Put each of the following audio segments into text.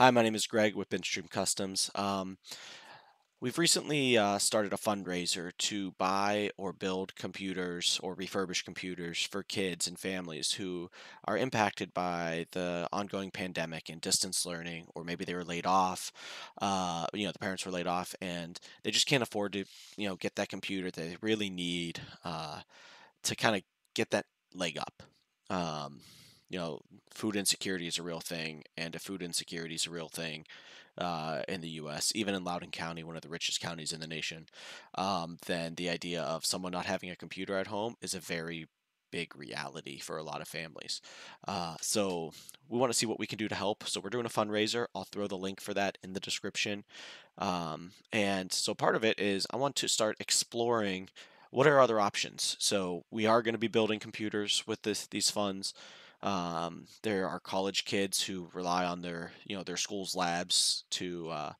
Hi, my name is Greg with Bitstream Customs. Um, we've recently uh, started a fundraiser to buy or build computers or refurbish computers for kids and families who are impacted by the ongoing pandemic and distance learning, or maybe they were laid off. Uh, you know, the parents were laid off and they just can't afford to, you know, get that computer they really need uh, to kind of get that leg up. Um, you know, food insecurity is a real thing, and if food insecurity is a real thing uh, in the U.S., even in Loudoun County, one of the richest counties in the nation, um, then the idea of someone not having a computer at home is a very big reality for a lot of families. Uh, so we want to see what we can do to help. So we're doing a fundraiser. I'll throw the link for that in the description. Um, and so part of it is I want to start exploring what are other options. So we are going to be building computers with this, these funds. Um, there are college kids who rely on their, you know, their school's labs to uh,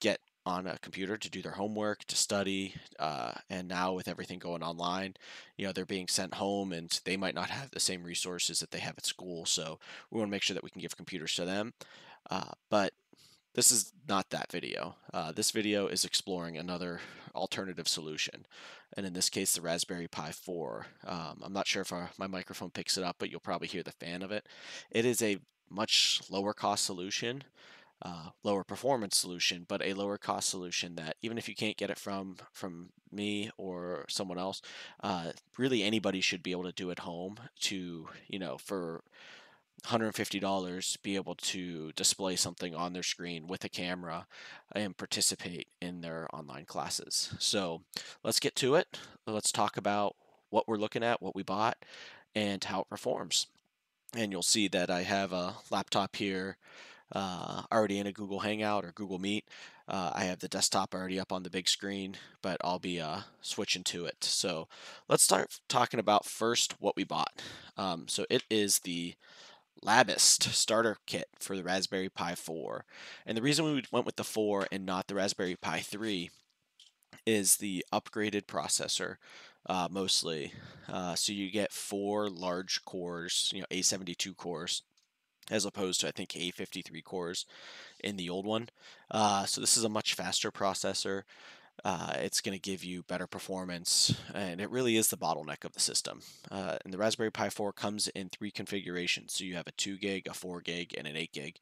get on a computer to do their homework, to study, uh, and now with everything going online, you know, they're being sent home, and they might not have the same resources that they have at school. So we want to make sure that we can give computers to them. Uh, but this is not that video. Uh, this video is exploring another alternative solution, and in this case, the Raspberry Pi 4. Um, I'm not sure if our, my microphone picks it up, but you'll probably hear the fan of it. It is a much lower cost solution, uh, lower performance solution, but a lower cost solution that even if you can't get it from from me or someone else, uh, really anybody should be able to do at home to you know for $150 be able to display something on their screen with a camera and participate in their online classes. So let's get to it. Let's talk about what we're looking at, what we bought, and how it performs. And you'll see that I have a laptop here uh, already in a Google Hangout or Google Meet. Uh, I have the desktop already up on the big screen, but I'll be uh, switching to it. So let's start talking about first what we bought. Um, so it is the Labist starter kit for the Raspberry Pi 4. And the reason we went with the 4 and not the Raspberry Pi 3 is the upgraded processor uh, mostly. Uh, so you get four large cores, you know, A72 cores, as opposed to I think A53 cores in the old one. Uh, so this is a much faster processor. Uh, it's going to give you better performance, and it really is the bottleneck of the system. Uh, and the Raspberry Pi 4 comes in three configurations. So you have a 2 gig, a 4 gig, and an 8 gig.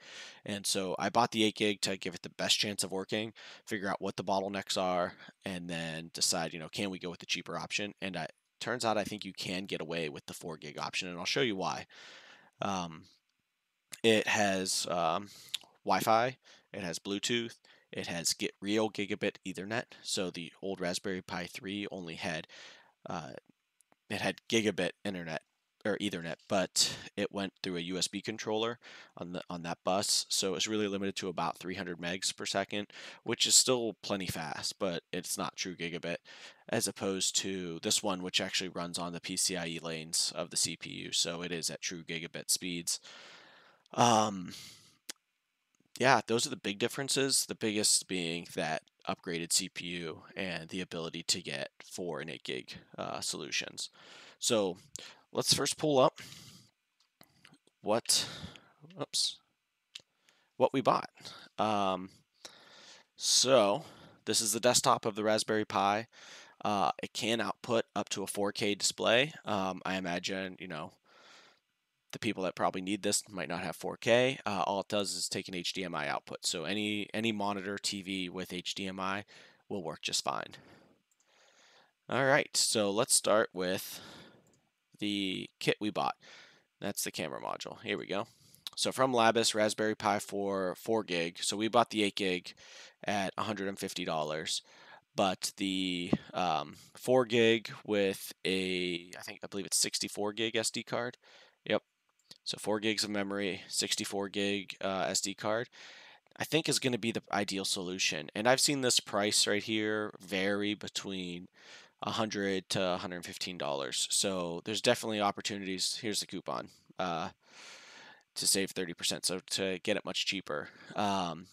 And so I bought the 8 gig to give it the best chance of working, figure out what the bottlenecks are, and then decide, you know, can we go with the cheaper option? And it turns out I think you can get away with the 4 gig option, and I'll show you why. Um, it has um, Wi Fi, it has Bluetooth, it has get real gigabit Ethernet. So the old Raspberry Pi 3 only had uh, it had gigabit internet or Ethernet, but it went through a USB controller on the on that bus, so it's really limited to about 300 megs per second, which is still plenty fast, but it's not true gigabit, as opposed to this one, which actually runs on the PCIe lanes of the CPU, so it is at true gigabit speeds. Um, yeah, those are the big differences. The biggest being that upgraded CPU and the ability to get 4 and 8 gig uh, solutions. So let's first pull up what, oops, what we bought. Um, so this is the desktop of the Raspberry Pi. Uh, it can output up to a 4K display. Um, I imagine, you know, the people that probably need this might not have 4K. Uh, all it does is take an HDMI output. So any any monitor TV with HDMI will work just fine. All right, so let's start with the kit we bought. That's the camera module. Here we go. So from Labist Raspberry Pi 4 4 gig. So we bought the 8 gig at $150 but the um, 4 gig with a I think I believe it's 64 gig SD card. Yep, so 4 gigs of memory, 64 gig uh, SD card, I think is going to be the ideal solution. And I've seen this price right here vary between 100 to 115 dollars. So there's definitely opportunities. Here's the coupon uh, to save 30%. So to get it much cheaper. Um,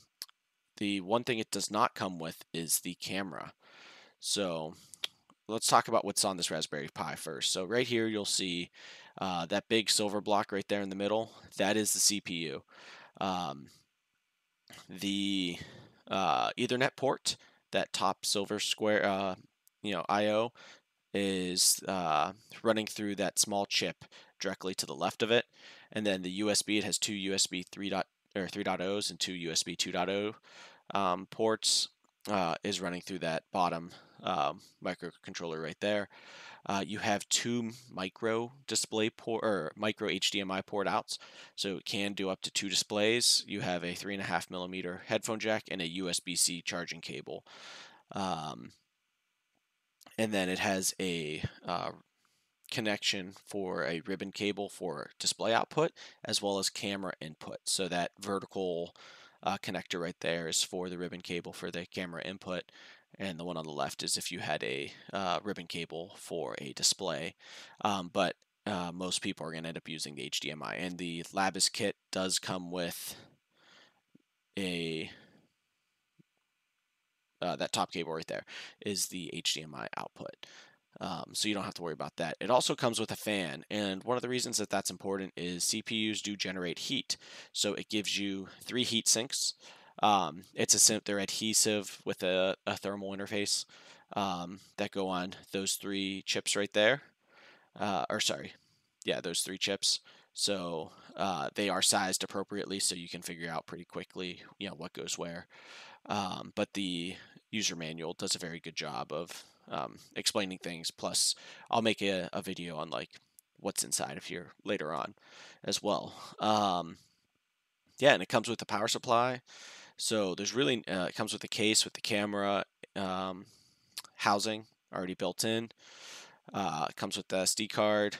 the one thing it does not come with is the camera. So let's talk about what's on this Raspberry Pi first. So right here you'll see uh, that big silver block right there in the middle, that is the CPU. Um, the uh, Ethernet port, that top silver square, uh, you know, I/O is uh, running through that small chip directly to the left of it, and then the USB it has two USB 3. Dot, or 3.0s and two USB 2.0 um, ports uh, is running through that bottom um, microcontroller right there. Uh, you have two micro display port or micro HDMI port outs, so it can do up to two displays. You have a three and a half millimeter headphone jack and a USB-C charging cable, um, and then it has a uh, connection for a ribbon cable for display output as well as camera input. So that vertical uh, connector right there is for the ribbon cable for the camera input and the one on the left is if you had a uh, ribbon cable for a display. Um, but uh, most people are going to end up using the HDMI. And the Labist kit does come with a uh, that top cable right there is the HDMI output. Um, so you don't have to worry about that. It also comes with a fan, and one of the reasons that that's important is CPUs do generate heat. So it gives you three heat sinks. Um, it's a they're adhesive with a, a thermal interface um, that go on those three chips right there. Uh, or sorry, yeah, those three chips. So uh, they are sized appropriately, so you can figure out pretty quickly, you know, what goes where. Um, but the user manual does a very good job of um, explaining things. Plus, I'll make a, a, video on like what's inside of here later on as well. Um, yeah, and it comes with the power supply. So there's really uh, it comes with the case with the camera um, housing already built in. Uh, it comes with the SD card.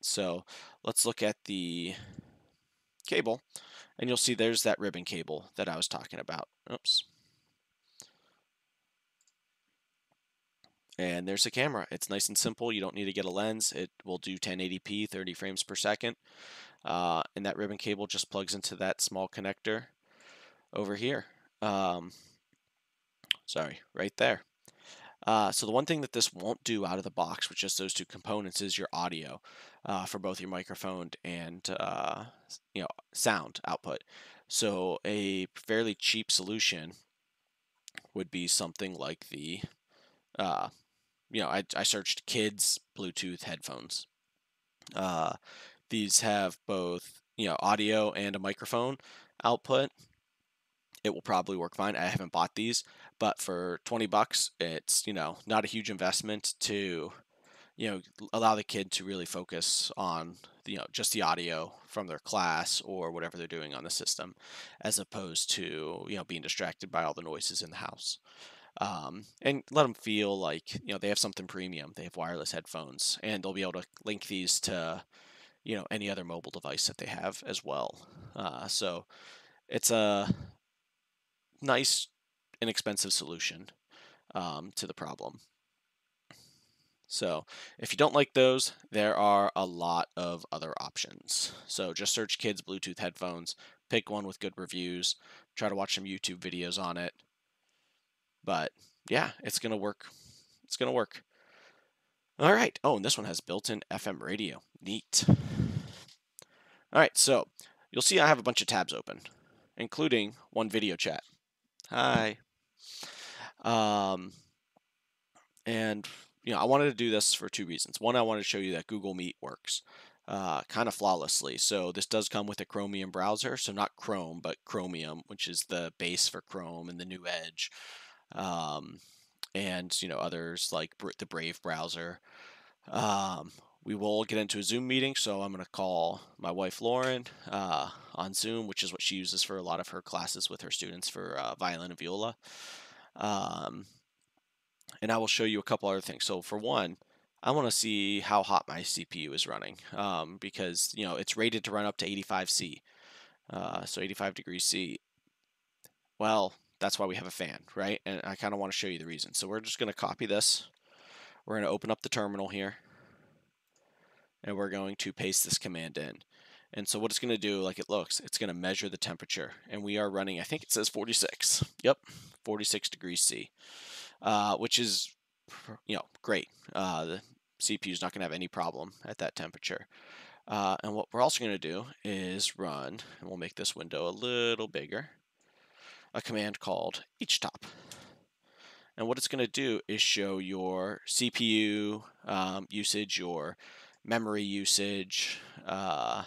So let's look at the cable, and you'll see there's that ribbon cable that I was talking about. Oops. And there's the camera. It's nice and simple. You don't need to get a lens. It will do 1080p, 30 frames per second. Uh, and that ribbon cable just plugs into that small connector over here. Um, sorry, right there. Uh, so the one thing that this won't do out of the box with just those two components is your audio uh, for both your microphone and uh, you know sound output. So a fairly cheap solution would be something like the uh, you know, I, I searched kids Bluetooth headphones. Uh, these have both, you know, audio and a microphone output. It will probably work fine. I haven't bought these, but for 20 bucks, it's, you know, not a huge investment to, you know, allow the kid to really focus on, you know, just the audio from their class or whatever they're doing on the system, as opposed to, you know, being distracted by all the noises in the house um, and let them feel like you know they have something premium. They have wireless headphones, and they'll be able to link these to you know any other mobile device that they have as well. Uh, so it's a nice, inexpensive solution um, to the problem. So if you don't like those, there are a lot of other options. So just search kids Bluetooth headphones, pick one with good reviews, try to watch some YouTube videos on it, but yeah, it's going to work. It's going to work. All right. Oh, and this one has built-in FM radio. Neat. All right, so you'll see I have a bunch of tabs open, including one video chat. Hi. Um, and you know, I wanted to do this for two reasons. One, I wanted to show you that Google Meet works uh, kind of flawlessly. So this does come with a Chromium browser, so not Chrome, but Chromium, which is the base for Chrome and the new Edge um, and you know others like the Brave browser. Um, we will get into a Zoom meeting, so I'm going to call my wife Lauren uh, on Zoom, which is what she uses for a lot of her classes with her students for uh, violin and viola. Um, and I will show you a couple other things. So for one, I want to see how hot my CPU is running um, because you know it's rated to run up to 85 C, uh, so 85 degrees C. Well, that's why we have a fan, right? And I kind of want to show you the reason. So we're just going to copy this. We're going to open up the terminal here. And we're going to paste this command in. And so what it's going to do, like it looks, it's going to measure the temperature. And we are running, I think it says 46. Yep, 46 degrees C, uh, which is, you know, great. Uh, the CPU is not going to have any problem at that temperature. Uh, and what we're also going to do is run, and we'll make this window a little bigger. a command called htop. And what it's going to do is show your CPU um, usage, your memory usage, uh,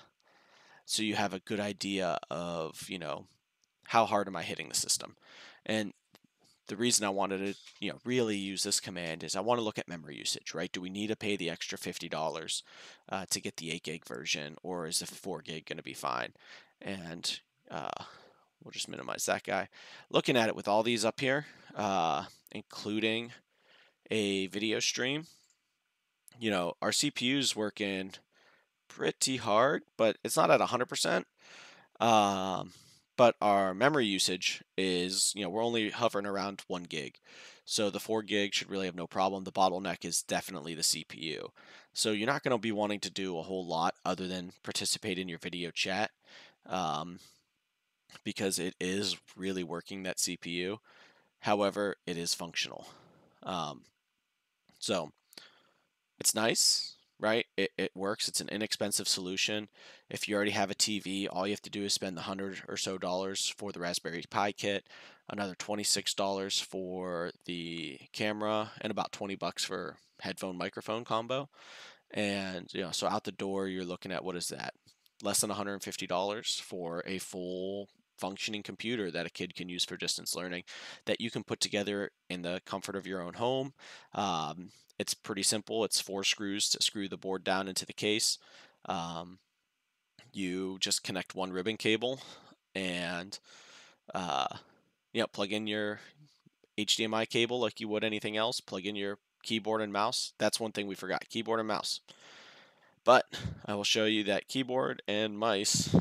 so you have a good idea of, you know, how hard am I hitting the system. And the reason I wanted to, you know, really use this command is I want to look at memory usage, right? Do we need to pay the extra $50 uh, to get the 8 gig version, or is the 4 gig going to be fine? And uh, we'll just minimize that guy. Looking at it with all these up here, uh, including a video stream, you know, our CPU is working pretty hard, but it's not at 100%. Um, but our memory usage is, you know, we're only hovering around one gig. So the four gig should really have no problem. The bottleneck is definitely the CPU. So you're not going to be wanting to do a whole lot other than participate in your video chat um, because it is really working that CPU. However, it is functional. Um, so it's nice right? It, it works. It's an inexpensive solution. If you already have a TV, all you have to do is spend the hundred or so dollars for the Raspberry Pi kit, another twenty-six dollars for the camera, and about twenty bucks for headphone microphone combo. And you know, so out the door, you're looking at what is that? Less than $150 for a full functioning computer that a kid can use for distance learning that you can put together in the comfort of your own home. Um, it's pretty simple. It's four screws to screw the board down into the case. Um, you just connect one ribbon cable and uh, you know, plug in your HDMI cable like you would anything else. Plug in your keyboard and mouse. That's one thing we forgot, keyboard and mouse. But I will show you that keyboard and mice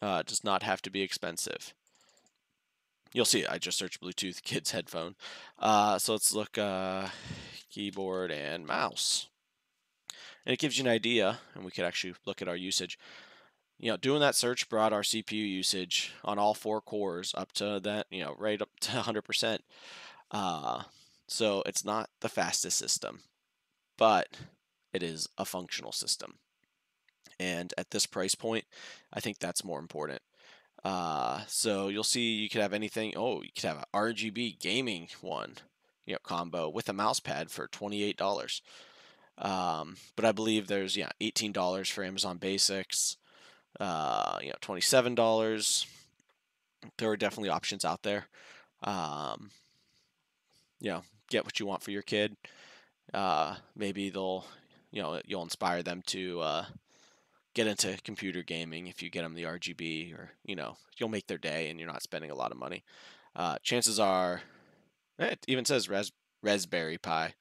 uh, does not have to be expensive. You'll see, I just searched Bluetooth kids headphone. Uh, so let's look uh, keyboard and mouse. And it gives you an idea, and we could actually look at our usage. You know, doing that search brought our CPU usage on all four cores up to that, you know, right up to 100%. Uh, so it's not the fastest system, but it is a functional system. And at this price point, I think that's more important. Uh, so you'll see you could have anything. Oh, you could have an RGB gaming one, you know, combo with a mouse pad for twenty-eight dollars. Um, but I believe there's yeah eighteen dollars for Amazon Basics. Uh, you know, twenty-seven dollars. There are definitely options out there. Um, you know, get what you want for your kid. Uh, maybe they'll, you know, you'll inspire them to uh, get into computer gaming if you get them the RGB or you know you'll make their day and you're not spending a lot of money. Uh, chances are, it even says Res Raspberry Pi.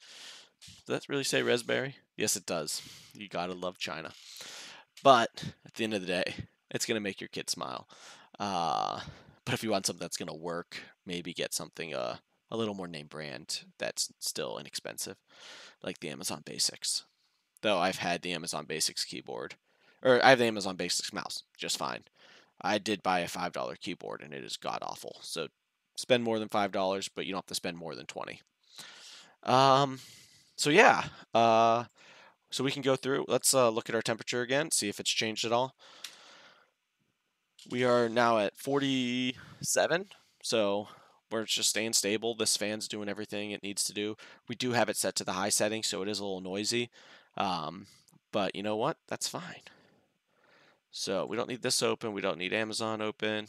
Does that really say Raspberry? Yes, it does. You gotta love China. But at the end of the day, it's gonna make your kid smile. Uh, but if you want something that's gonna work, maybe get something uh, a little more name brand that's still inexpensive, like the Amazon Basics. Though I've had the Amazon Basics keyboard or I have the Amazon Basics mouse just fine. I did buy a five dollar keyboard and it is god awful. So spend more than five dollars, but you don't have to spend more than twenty. Um, so yeah, uh, so we can go through. Let's uh, look at our temperature again, see if it's changed at all. We are now at 47, so we're just staying stable. This fan's doing everything it needs to do. We do have it set to the high setting, so it is a little noisy. Um, but you know what? That's fine. So we don't need this open. We don't need Amazon open.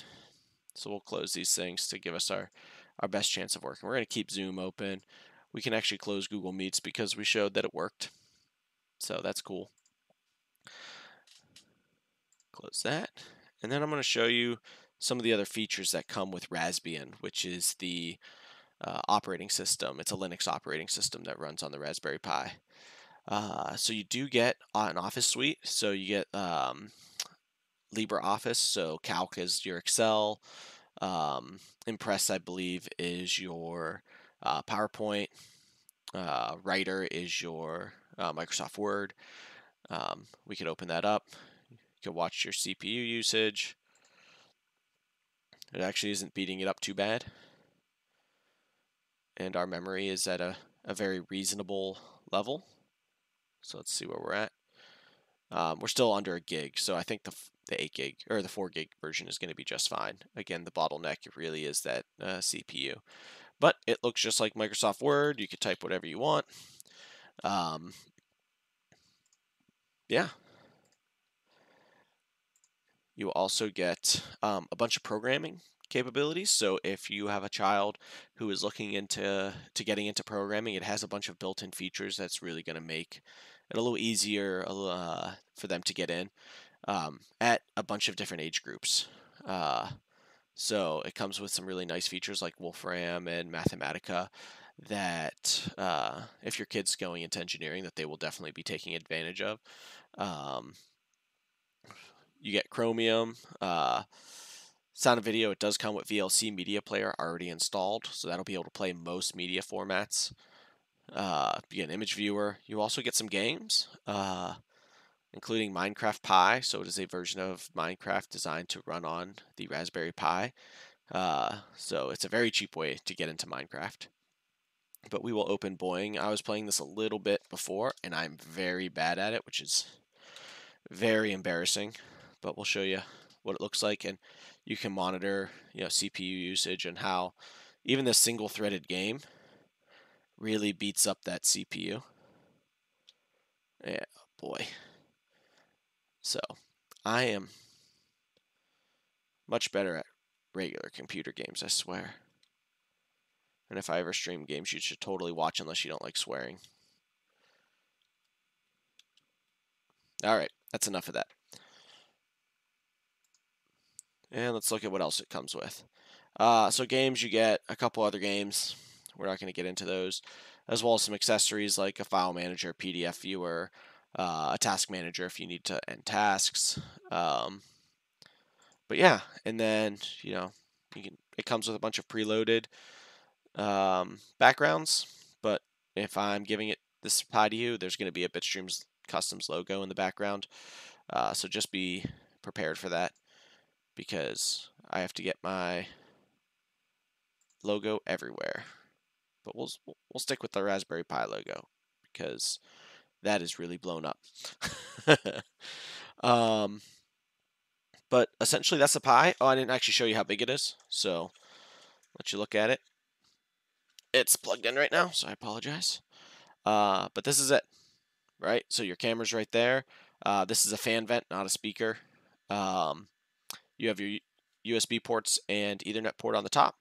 So we'll close these things to give us our, our best chance of working. We're going to keep Zoom open. We can actually close Google Meets because we showed that it worked. So that's cool. Close that. And then I'm going to show you some of the other features that come with Raspbian, which is the uh, operating system. It's a Linux operating system that runs on the Raspberry Pi. Uh, so you do get an Office suite. So you get um, LibreOffice. So Calc is your Excel. Um, Impress, I believe, is your uh, PowerPoint. Uh, Writer is your uh, Microsoft Word. Um, we could open that up. You can watch your CPU usage. It actually isn't beating it up too bad. And our memory is at a, a very reasonable level. So let's see where we're at. Um, we're still under a gig, so I think the the 8 gig or the 4 gig version is going to be just fine. Again, the bottleneck really is that uh, CPU. But it looks just like Microsoft Word. You can type whatever you want. Um, yeah. You also get um, a bunch of programming capabilities. So if you have a child who is looking into to getting into programming, it has a bunch of built-in features that's really going to make it a little easier uh, for them to get in um, at a bunch of different age groups. Uh, so it comes with some really nice features like Wolfram and Mathematica that uh, if your kid's going into engineering that they will definitely be taking advantage of. Um, you get Chromium. Uh, sound and video, it does come with VLC Media Player already installed, so that'll be able to play most media formats. Uh, get an image viewer. You also get some games, uh, including Minecraft Pi. So it is a version of Minecraft designed to run on the Raspberry Pi. Uh, so it's a very cheap way to get into Minecraft. But we will open Boeing. I was playing this a little bit before, and I'm very bad at it, which is very embarrassing. But we'll show you what it looks like, and you can monitor, you know, CPU usage and how even this single-threaded game really beats up that CPU. Yeah, boy. So, I am much better at regular computer games, I swear. And if I ever stream games, you should totally watch unless you don't like swearing. Alright, that's enough of that. And let's look at what else it comes with. Uh, so games, you get a couple other games. We're not going to get into those, as well as some accessories like a file manager, PDF viewer, uh, a task manager if you need to end tasks. Um, but yeah, and then you know you can. It comes with a bunch of preloaded um, backgrounds. But if I'm giving it this pie to you, there's going to be a Bitstreams Customs logo in the background. Uh, so just be prepared for that because I have to get my logo everywhere but we'll we'll stick with the Raspberry Pi logo because that is really blown up. um, but essentially, that's a Pi. Oh, I didn't actually show you how big it is, so let you look at it. It's plugged in right now, so I apologize. Uh, but this is it, right? So your camera's right there. Uh, this is a fan vent, not a speaker. Um, you have your USB ports and Ethernet port on the top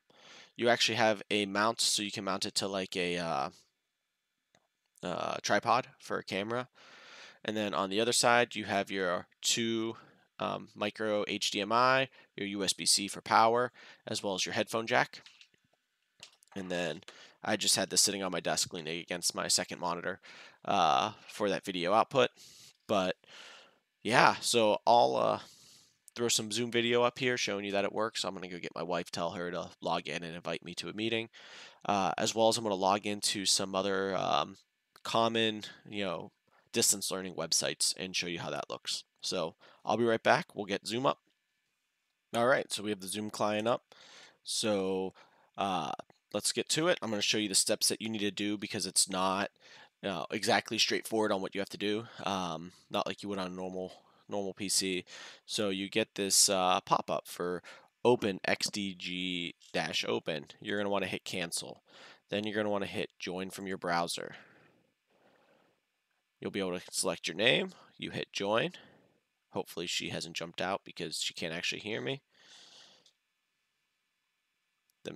you actually have a mount so you can mount it to like a uh, uh, tripod for a camera. And then on the other side, you have your two um, micro HDMI, your USB-C for power, as well as your headphone jack. And then I just had this sitting on my desk leaning against my second monitor uh, for that video output. But yeah, so I'll uh, throw some Zoom video up here showing you that it works. I'm going to go get my wife, tell her to log in and invite me to a meeting. Uh, as well as I'm going to log into some other um, common, you know, distance learning websites and show you how that looks. So I'll be right back. We'll get Zoom up. All right, so we have the Zoom client up. So uh, let's get to it. I'm going to show you the steps that you need to do because it's not you know, exactly straightforward on what you have to do. Um, not like you would on a normal normal PC. So you get this uh, pop-up for open xdg-open. You're going to want to hit cancel. Then you're going to want to hit join from your browser. You'll be able to select your name. You hit join. Hopefully she hasn't jumped out because she can't actually hear me. The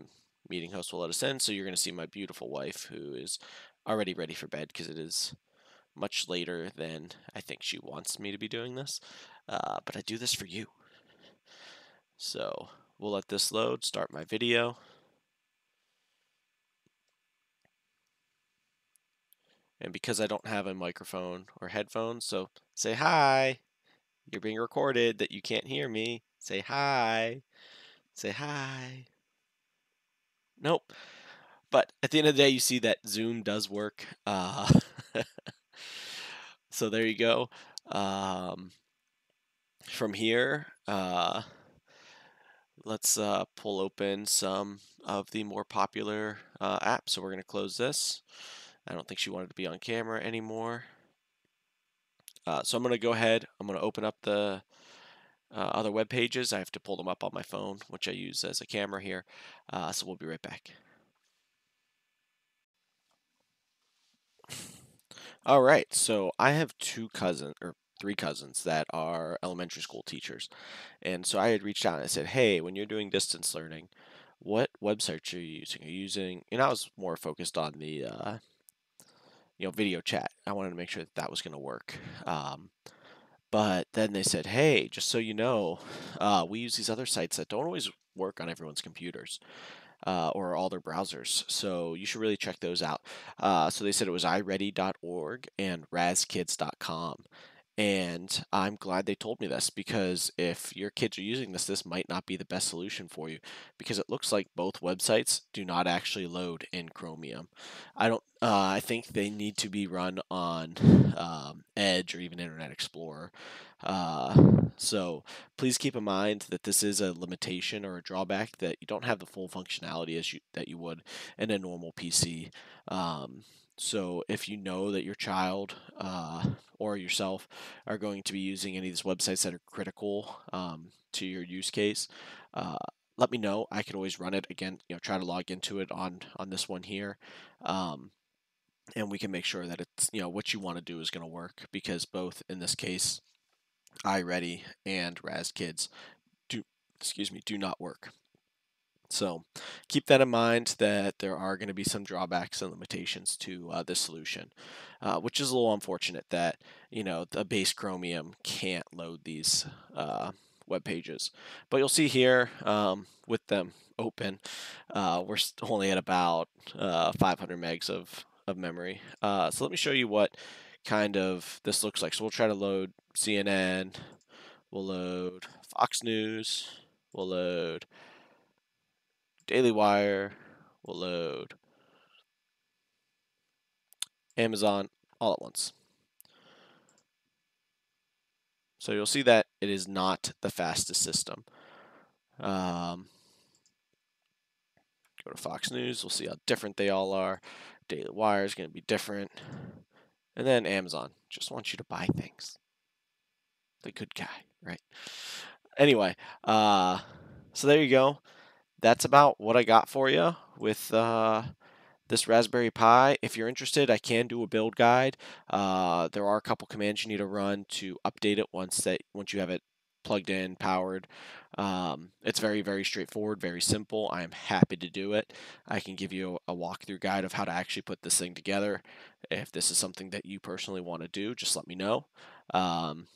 meeting host will let us in. So you're going to see my beautiful wife who is already ready for bed because it is much later than I think she wants me to be doing this. Uh, but I do this for you. So we'll let this load, start my video. And because I don't have a microphone or headphones, so say hi. You're being recorded that you can't hear me. Say hi. Say hi. Nope. But at the end of the day, you see that Zoom does work. Uh, so there you go. Um, from here, uh, let's uh, pull open some of the more popular uh, apps. So we're going to close this. I don't think she wanted to be on camera anymore. Uh, so I'm going to go ahead, I'm going to open up the uh, other web pages. I have to pull them up on my phone, which I use as a camera here. Uh, so we'll be right back. All right, so I have two cousins or three cousins that are elementary school teachers. And so I had reached out and I said, "Hey, when you're doing distance learning, what websites are you using? Are you using?" And I was more focused on the uh, you know video chat. I wanted to make sure that that was going to work. Um, but then they said, "Hey, just so you know, uh, we use these other sites that don't always work on everyone's computers." Uh, or all their browsers. So you should really check those out. Uh, so they said it was iready.org and razkids.com. And I'm glad they told me this because if your kids are using this, this might not be the best solution for you because it looks like both websites do not actually load in Chromium. I don't. Uh, I think they need to be run on um, Edge or even Internet Explorer. Uh, so please keep in mind that this is a limitation or a drawback that you don't have the full functionality as you that you would in a normal PC. Um, so if you know that your child uh, or yourself are going to be using any of these websites that are critical um, to your use case, uh, let me know. I can always run it again. You know, try to log into it on on this one here, um, and we can make sure that it's you know what you want to do is going to work because both in this case, iReady and RazKids do excuse me do not work. So keep that in mind that there are going to be some drawbacks and limitations to uh, this solution, uh, which is a little unfortunate that you know the base Chromium can't load these uh, web pages. But you'll see here um, with them open, uh, we're only at about uh, 500 megs of of memory. Uh, so let me show you what kind of this looks like. So we'll try to load CNN, we'll load Fox News, we'll load Daily Wire will load Amazon all at once. So you'll see that it is not the fastest system. Um, go to Fox News, we'll see how different they all are. Daily Wire is going to be different. And then Amazon just wants you to buy things. The good guy, right? Anyway, uh, so there you go that's about what I got for you with uh, this Raspberry Pi. If you're interested, I can do a build guide. Uh, there are a couple commands you need to run to update it once that once you have it plugged in, powered. Um, it's very, very straightforward, very simple. I am happy to do it. I can give you a, walkthrough guide of how to actually put this thing together. If this is something that you personally want to do, just let me know. Um,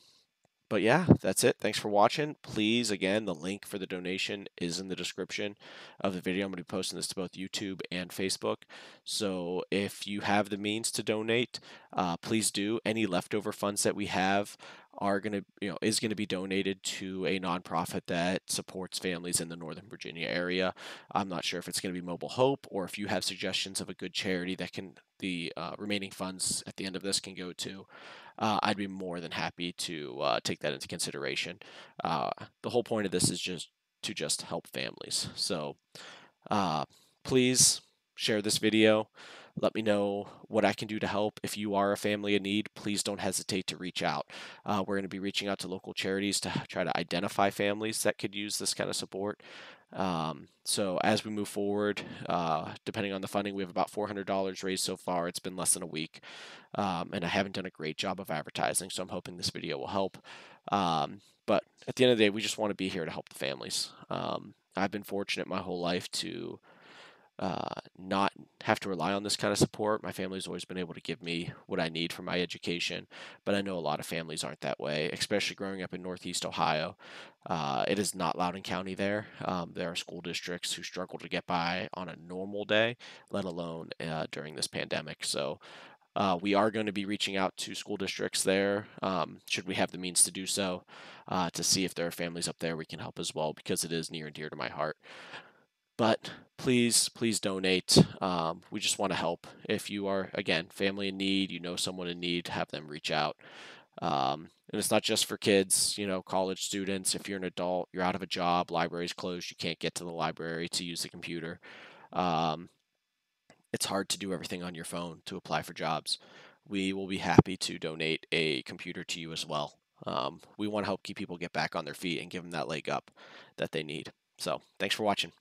but yeah, that's it. Thanks for watching. Please, again, the link for the donation is in the description of the video. I'm going to be posting this to both YouTube and Facebook. So if you have the means to donate, uh, please do. Any leftover funds that we have are going to, you know, is going to be donated to a nonprofit that supports families in the Northern Virginia area. I'm not sure if it's going to be Mobile Hope or if you have suggestions of a good charity that can the uh, remaining funds at the end of this can go to uh, I'd be more than happy to uh, take that into consideration. Uh, the whole point of this is just to just help families. So uh, please share this video. Let me know what I can do to help. If you are a family in need, please don't hesitate to reach out. Uh, we're going to be reaching out to local charities to try to identify families that could use this kind of support. Um, so as we move forward, uh, depending on the funding, we have about $400 raised so far. It's been less than a week, um, and I haven't done a great job of advertising, so I'm hoping this video will help. Um, but at the end of the day, we just want to be here to help the families. Um, I've been fortunate my whole life to uh, not have to rely on this kind of support. My family's always been able to give me what I need for my education, but I know a lot of families aren't that way, especially growing up in Northeast Ohio. Uh, it is not Loudoun County there. Um, there are school districts who struggle to get by on a normal day, let alone uh, during this pandemic. So uh, we are going to be reaching out to school districts there, um, should we have the means to do so, uh, to see if there are families up there we can help as well, because it is near and dear to my heart. But please, please donate. Um, we just want to help. If you are, again, family in need, you know someone in need, have them reach out. Um, and it's not just for kids, you know, college students. If you're an adult, you're out of a job, library's closed, you can't get to the library to use the computer. Um, it's hard to do everything on your phone to apply for jobs. we will be happy to donate a computer to you as well. Um, we want to help keep people get back on their feet and give them that leg up that they need. So, thanks for watching.